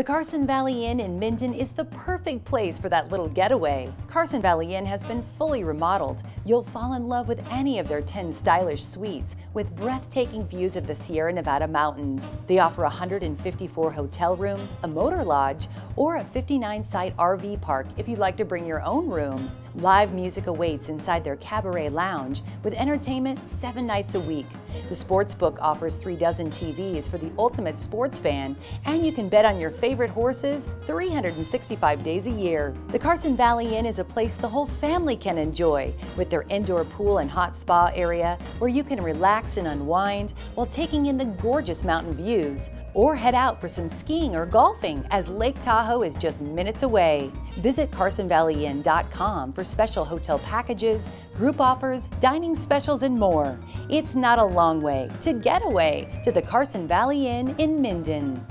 The Carson Valley Inn in Minden is the perfect place for that little getaway. Carson Valley Inn has been fully remodeled. You'll fall in love with any of their 10 stylish suites with breathtaking views of the Sierra Nevada mountains. They offer 154 hotel rooms, a motor lodge, or a 59-site RV park if you'd like to bring your own room. Live music awaits inside their cabaret lounge with entertainment seven nights a week. The Sportsbook offers three dozen TVs for the ultimate sports fan, and you can bet on your favorite horses 365 days a year. The Carson Valley Inn is a place the whole family can enjoy with their indoor pool and hot spa area where you can relax and unwind while taking in the gorgeous mountain views or head out for some skiing or golfing as Lake Tahoe is just minutes away. Visit carsonvalleyinn.com for special hotel packages, group offers, dining specials, and more. It's not a long way to get away to the Carson Valley Inn in Minden.